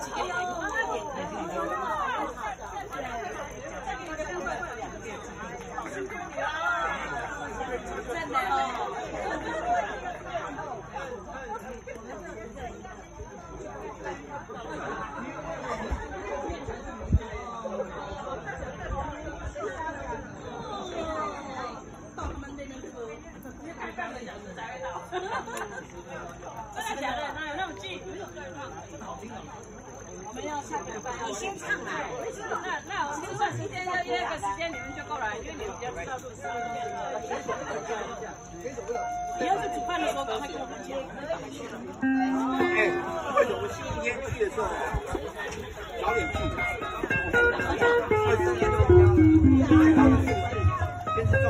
我们要唱歌，你先唱来。那那我们就算今天要约个时间，你们就过来，因为你们比较知道路线。你要是煮饭的时候，赶快跟我们讲。哎，为什么星期天去的时候早点去？二十天都不要，先吃中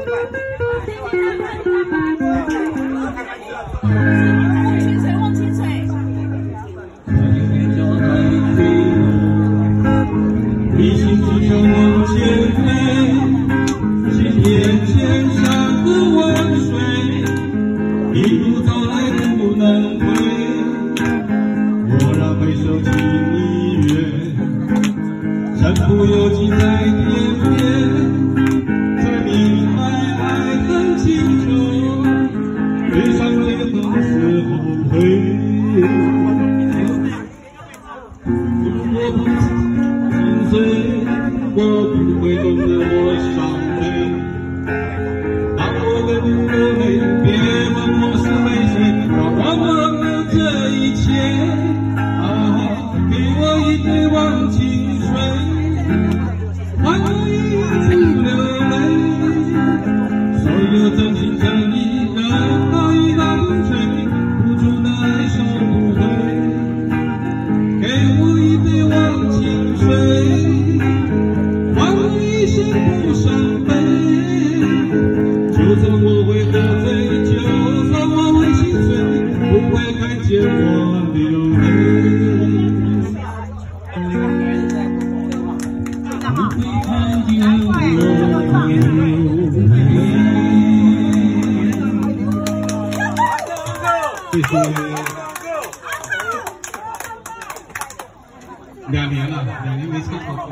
饭。不由己在天边，在明白爱恨情仇，悲伤最后是后悔。如果不心碎，水，换我一生不伤悲。就算我会喝醉，就算我会心碎，不会看见我流泪。谢谢。两年了，两年没唱过。